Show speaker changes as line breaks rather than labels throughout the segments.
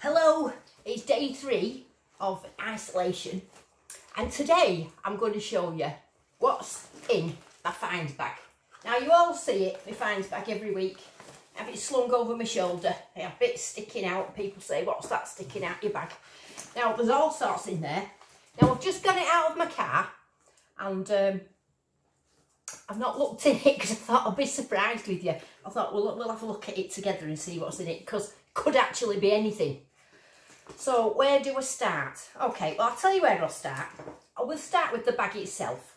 Hello, it's day three of isolation and today I'm going to show you what's in my finds bag. Now you all see it, my finds bag every week. I have it slung over my shoulder, I have bits sticking out, people say what's that sticking out your bag. Now there's all sorts in there. Now I've just got it out of my car and um, I've not looked in it because I thought I'd be surprised with you. I thought we'll, we'll have a look at it together and see what's in it because could actually be anything. So where do I start? Okay, well I'll tell you where I'll start. I will start with the bag itself.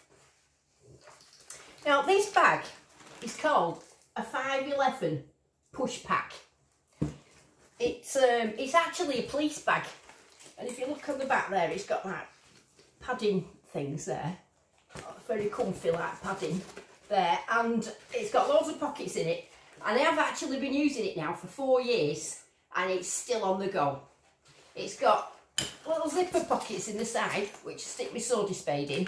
Now this bag is called a 511 push pack. It's um, it's actually a police bag, and if you look on the back there, it's got like padding things there, very comfy like padding there, and it's got loads of pockets in it. And I have actually been using it now for four years, and it's still on the go. It's got little zipper pockets in the side, which stick my soda spade in,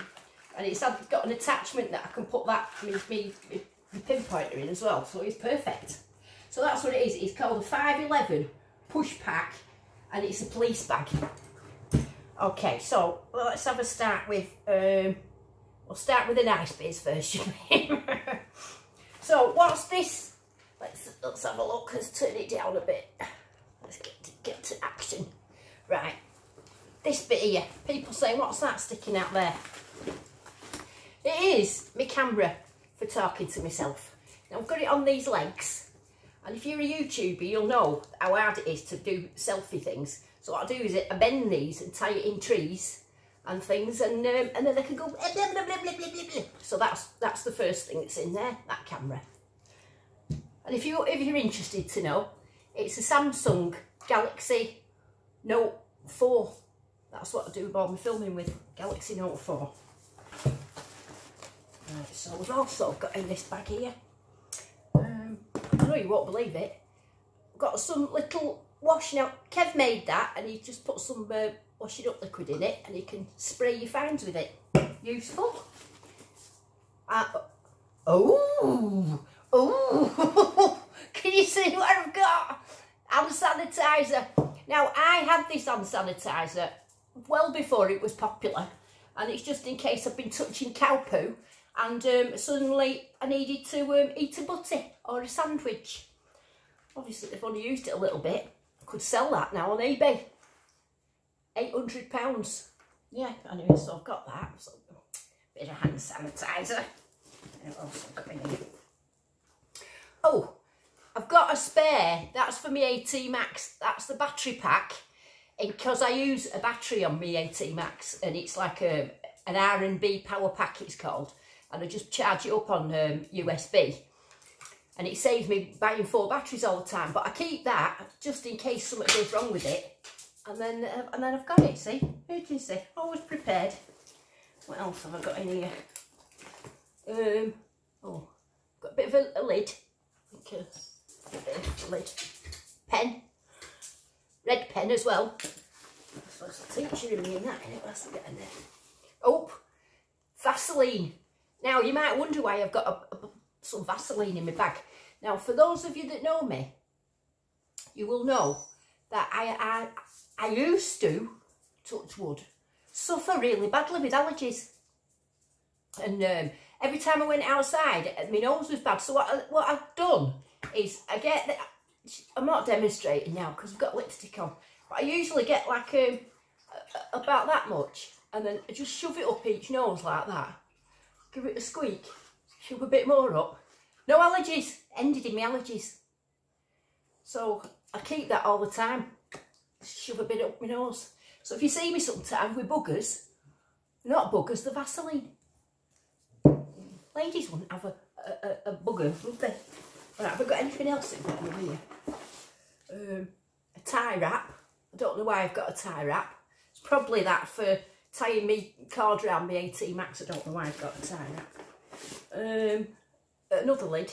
and it's got an attachment that I can put that me, me, me pinpointer in as well, so it's perfect. So that's what it is. It's called a 511 push pack, and it's a police bag. Okay, so well, let's have a start with. Um, we'll start with the nice bits first. so what's this? Let's let's have a look. Let's turn it down a bit. Let's get to, get to action. Right, this bit here. People saying, what's that sticking out there? It is my camera for talking to myself. Now I've got it on these legs. And if you're a YouTuber, you'll know how hard it is to do selfie things. So what I do is I bend these and tie it in trees and things, and um, and then they can go blah, blah, blah. So that's that's the first thing that's in there, that camera. And if you if you're interested to know, it's a Samsung Galaxy Note 4. That's what I do all my filming with, Galaxy Note 4. Right, so we've also got in this bag here. Um, I know you won't believe it. We've got some little washing out. Kev made that and he just put some uh, washing up liquid in it and you can spray your finds with it. Useful. Uh, oh, oh, can you see what I've got? Hand sanitizer. Now, I had this hand sanitizer well before it was popular and it's just in case I've been touching cow poo and um, suddenly I needed to um, eat a butty or a sandwich. Obviously, they've only used it a little bit. I could sell that now on eBay. £800. Yeah, anyway, so I've got that. So, bit of hand sanitizer. Oh, I've got a spare. That's for my AT Max. That's the battery pack. Because I use a battery on my AT Max. And it's like a, an R&B power pack, it's called. And I just charge it up on um, USB. And it saves me buying four batteries all the time. But I keep that just in case something goes wrong with it. And then uh, and then I've got it, see? Who can see? Always prepared. What else have I got in here? Um, oh, got a bit of a, a lid. Like a lid. Pen. Red pen as well. In that. It there? Oh, Vaseline. Now, you might wonder why I've got a, a, some Vaseline in my bag. Now, for those of you that know me, you will know that I, I, I used to, touch wood, suffer really badly with allergies. And um, every time I went outside, my nose was bad. So what, what I've done is I get, the, I'm not demonstrating now because I've got lipstick on, but I usually get like um, about that much and then I just shove it up each nose like that give it a squeak, shove a bit more up. No allergies, ended in my allergies. So I keep that all the time, shove a bit up my nose. So if you see me sometimes with buggers, not buggers, the Vaseline. Ladies wouldn't have a, a, a bugger, would they? Right, have I got anything else in there here? Um, a tie wrap. I don't know why I've got a tie wrap. It's probably that for tying me card around my AT Max. I don't know why I've got a tie wrap. Um, another lid.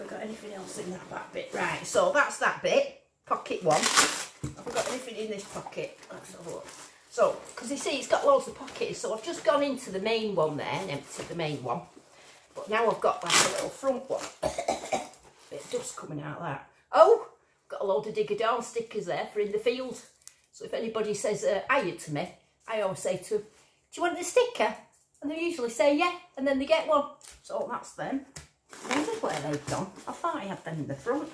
I've got anything else in that back bit? Right, so that's that bit. Pocket one. Have I got anything in this pocket? Let's have a look. So, because you see it's got loads of pockets, so I've just gone into the main one there and emptied the main one. But now I've got like a little front one. bit of dust coming out of that. Oh, got a load of Digger Dawn stickers there for in the field. So if anybody says uh, hiya to me, I always say to them, do you want the sticker? And they usually say yeah, and then they get one. So that's them. I wondered where they've gone. I thought I had them in the front.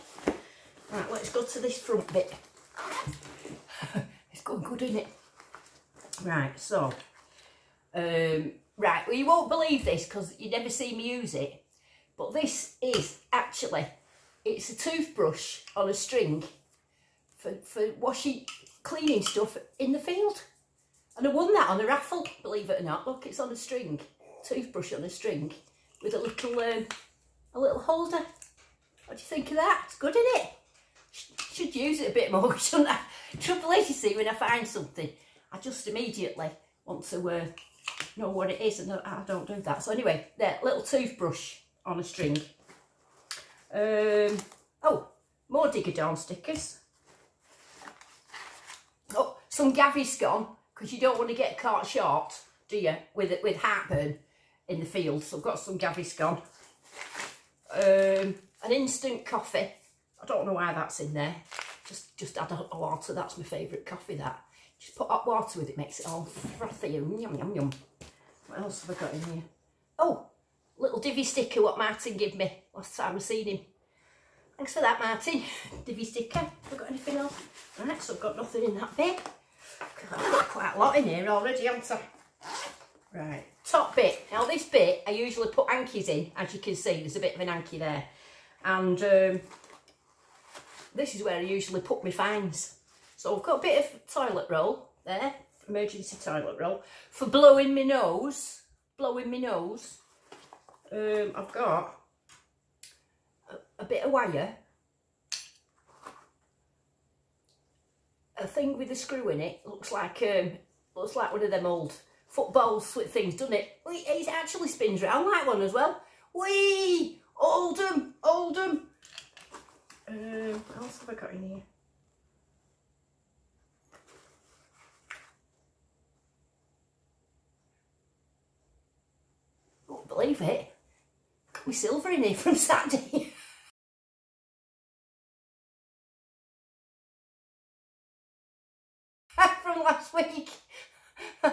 Right, let's go to this front bit. it's going good, isn't it? Right, so, um, right, well you won't believe this because you never see me use it, but this is actually, it's a toothbrush on a string for, for washing, cleaning stuff in the field. And I won that on a raffle, believe it or not. Look, it's on a string, toothbrush on a string with a little, um, a little holder. What do you think of that? It's good, isn't it? Should use it a bit more, shouldn't I? Trouble is, you see, when I find something, I just immediately want to uh, know what it is, and I don't do that. So anyway, there, little toothbrush on a string. Um, oh, more Digger Dawn stickers. Oh, some Gaviscon, because you don't want to get caught short, do you, with it with heartburn in the field. So I've got some Gaviscon. Um, an instant coffee. I don't know why that's in there. Just just add hot water. That's my favourite coffee, that. Just put hot water with it, makes it all frothy. and Yum, yum, yum. What else have I got in here? Oh, little divvy sticker what Martin gave me last time I seen him. Thanks for that, Martin. Divvy sticker. Have I got anything else? Right, so I've got nothing in that bit. I've got quite a lot in here already, haven't I? Right, top bit. Now this bit, I usually put hankies in, as you can see, there's a bit of an hanky there. And um, this is where I usually put my fines. So I've got a bit of toilet roll there, emergency toilet roll, for blowing my nose, blowing my nose. Um, I've got a, a bit of wire, a thing with a screw in it, looks like um, looks like one of them old football things, doesn't it? It actually spins round like one as well. Whee! Oldham! Oldham! Um, what else have I got in here? Won't believe it. Got me silver in here from Saturday. from last week.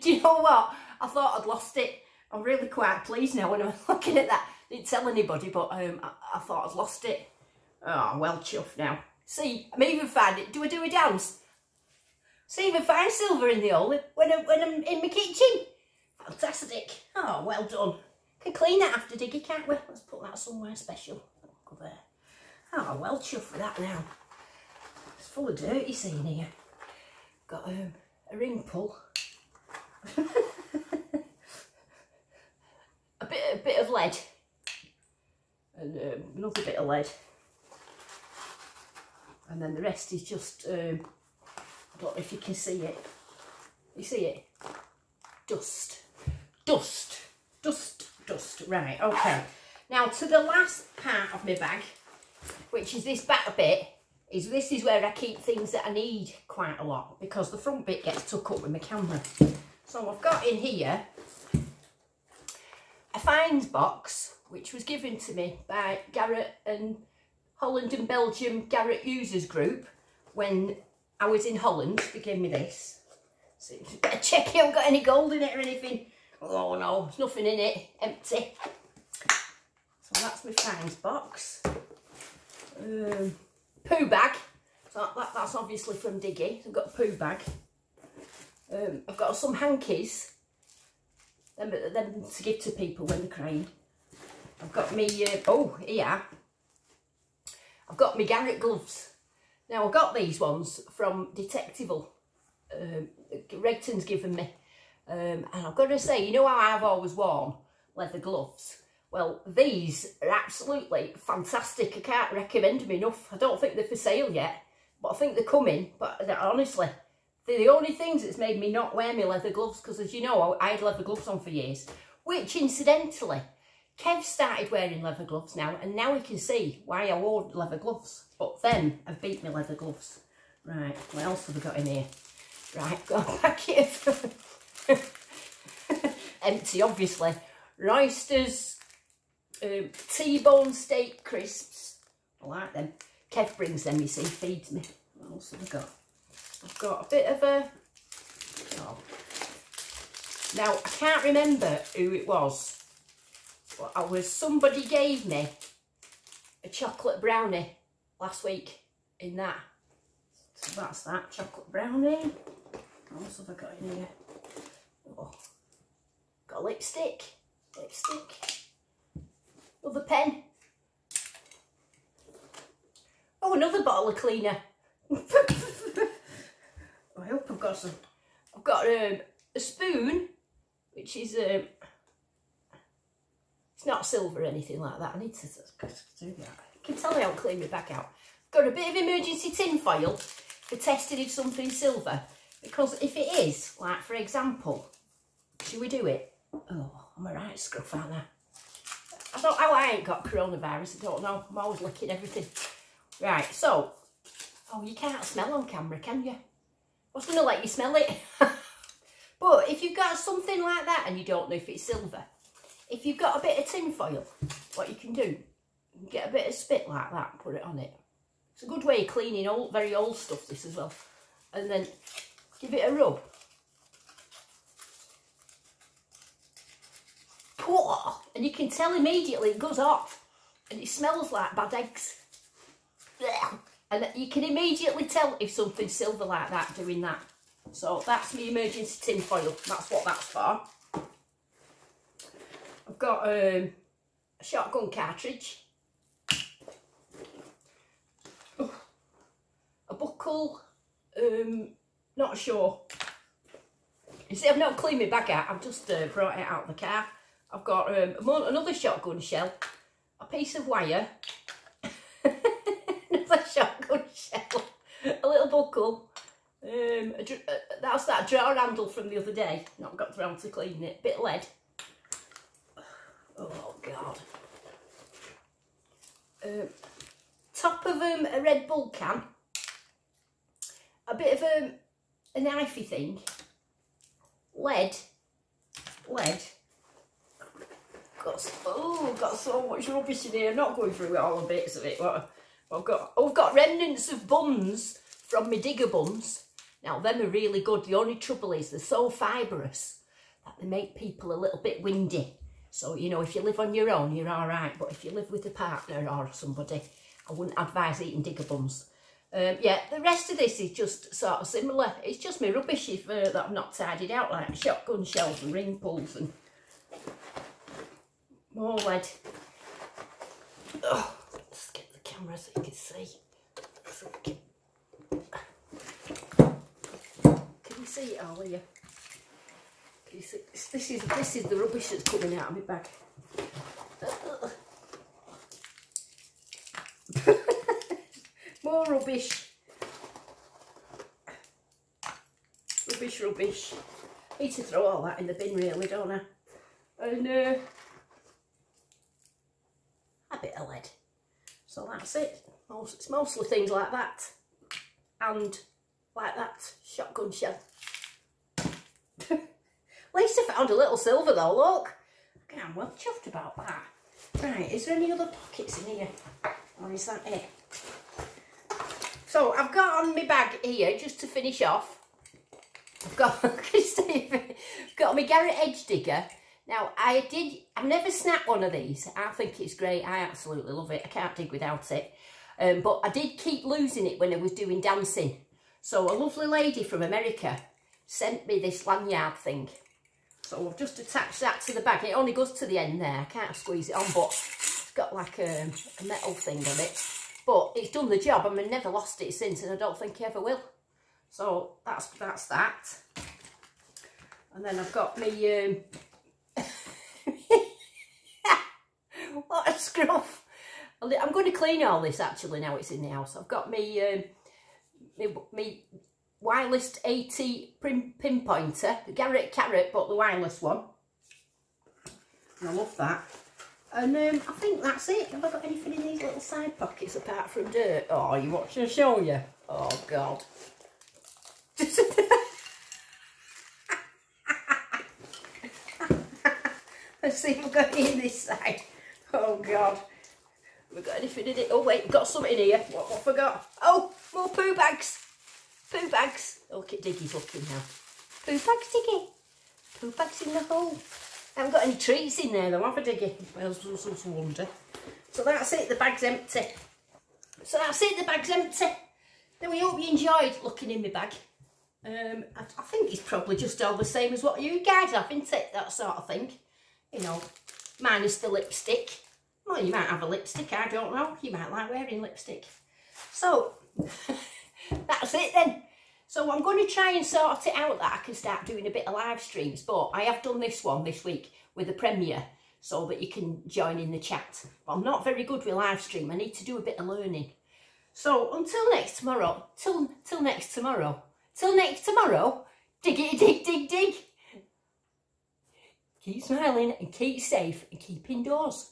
Do you know what? I thought I'd lost it. I'm really quite pleased now when I'm looking at that. Didn't tell anybody, but um, I, I thought I'd lost it. Oh, well chuffed now. See, I'm even find it. Do I do a dance? See, even find silver in the hole when, I, when I'm in my kitchen. Fantastic. Oh, well done. Can clean that after Diggy, can't we? Let's put that somewhere special. There. Oh, well chuffed for that now. It's full of dirt, you see, in here. Got um, a ring pull. a bit, a bit of lead. And um, another bit of lead and then the rest is just um, I don't know if you can see it you see it dust dust dust dust right okay now to the last part of my bag which is this back bit is this is where I keep things that I need quite a lot because the front bit gets took up with my camera so I've got in here a finds box which was given to me by Garrett and Holland and Belgium Garrett Users Group when I was in Holland. They gave me this. So better check I haven't got any gold in it or anything. Oh no, there's nothing in it, empty. So that's my finds box. Um, poo bag. So that, that's obviously from Diggy. So I've got a poo bag. Um, I've got some hankies. Them, them to give to people when they're crying. I've got me, uh, oh, here. I've got my Garrett gloves. Now I got these ones from Detectival. Um, Regton's given me. Um, and I've got to say, you know how I've always worn leather gloves? Well, these are absolutely fantastic. I can't recommend them enough. I don't think they're for sale yet, but I think they're coming. But honestly, they're the only things that's made me not wear my leather gloves because, as you know, I had leather gloves on for years, which incidentally Kev started wearing leather gloves now, and now we can see why I wore leather gloves. But then I've beat my leather gloves. Right, what else have we got in here? Right, got a packet of empty, obviously. Roysters, um, T-bone steak crisps, I like them. Kev brings them, you see, feeds me. What else have I got? I've got a bit of a... Oh. Now, I can't remember who it was. But I was, somebody gave me a chocolate brownie last week in that. So that's that, chocolate brownie. What else have I got in here? Oh, got lipstick, lipstick, another pen. Oh, another bottle of cleaner. I hope I've got some. I've got um, a spoon, which is um, it's not silver or anything like that. I need to do that. You can tell me how to clean it back out. Got a bit of emergency tin foil for testing if something's silver. Because if it is, like for example, should we do it? Oh, I'm a right scruff, aren't I? I don't know I ain't got coronavirus, I don't know. I'm always licking everything. Right, so, oh, you can't smell on camera, can you? I was going to let you smell it. but if you've got something like that and you don't know if it's silver, if you've got a bit of tin foil, what you can do, you get a bit of spit like that, and put it on it. It's a good way of cleaning old, very old stuff, this as well. And then give it a rub. And you can tell immediately it goes off. And it smells like bad eggs. And you can immediately tell if something's silver like that doing that. So that's my emergency tin foil. That's what that's for. I've got um, a shotgun cartridge. a buckle. Um, not sure. You see, I've not cleaned my bag out. I've just uh, brought it out of the car. I've got um, another shotgun shell, a piece of wire, another shotgun shell, a little buckle. Um, a, uh, that's that drawer handle from the other day. Not got around to cleaning it. Bit lead. Oh God. Um, top of um, a Red Bull can. A bit of um, a knifey thing. Lead. Lead. Got oh, got so much rubbish in here. I'm not going through all the bits of it. But I've got I've got remnants of buns from my digger buns. Now them are really good. The only trouble is they're so fibrous that they make people a little bit windy. So, you know, if you live on your own, you're all right. But if you live with a partner or somebody, I wouldn't advise eating digger buns. Um, yeah, the rest of this is just sort of similar. It's just my rubbish if, uh, that I've not tidied out, like shotgun shells and ring pulls and more wood. Oh, let's get the camera so you can see. Can you see it all, will you? see? This is this is the rubbish that's coming out of my bag. More rubbish. Rubbish, rubbish. I Need to throw all that in the bin really, don't I? And uh, a bit of lead. So that's it. It's mostly things like that. And like that shotgun shell. At least I found a little silver though, look. Okay, I'm well chuffed about that. Right, is there any other pockets in here? Or is that it? So I've got on my bag here, just to finish off, I've got, got my Garrett Edge Digger. Now, I did, I've never snapped one of these. I think it's great. I absolutely love it. I can't dig without it. Um, but I did keep losing it when I was doing dancing. So a lovely lady from America sent me this lanyard thing. So I've just attached that to the bag. It only goes to the end there. I can't squeeze it on, but it's got like a, a metal thing on it. But it's done the job. I mean, never lost it since, and I don't think I ever will. So that's that's that. And then I've got my Um... what a scruff! I'm going to clean all this actually now it's in the house. I've got me, um, wireless AT pin, pinpointer, the Garrett Carrot, but the wireless one. I love that. And um, I think that's it. Have I got anything in these little side pockets apart from dirt? Oh, you want to show you? Oh, God. Let's see if I've got in this side. Oh, God. we got anything in it? Oh wait, we've got something in here. What, what forgot? Oh, more poo bags. Poo bags. Oh, look at Diggy's looking now. Poo bags, Diggy. Poo bags in the hole. I haven't got any trees in there though, have I, Diggy? Well, a wonder. So that's it, the bag's empty. So that's it, the bag's empty. Then we hope you enjoyed looking in my bag. Um, I, I, think it's probably just all the same as what you guys have, isn't it? That sort of thing. You know, minus the lipstick. Well, you might have a lipstick, I don't know. You might like wearing lipstick. So, that's it then. So I'm going to try and sort it out that I can start doing a bit of live streams. But I have done this one this week with a premiere so that you can join in the chat. But I'm not very good with live stream. I need to do a bit of learning. So until next tomorrow, till, till next tomorrow, till next tomorrow, dig it, dig, dig, dig. Keep smiling and keep safe and keep indoors.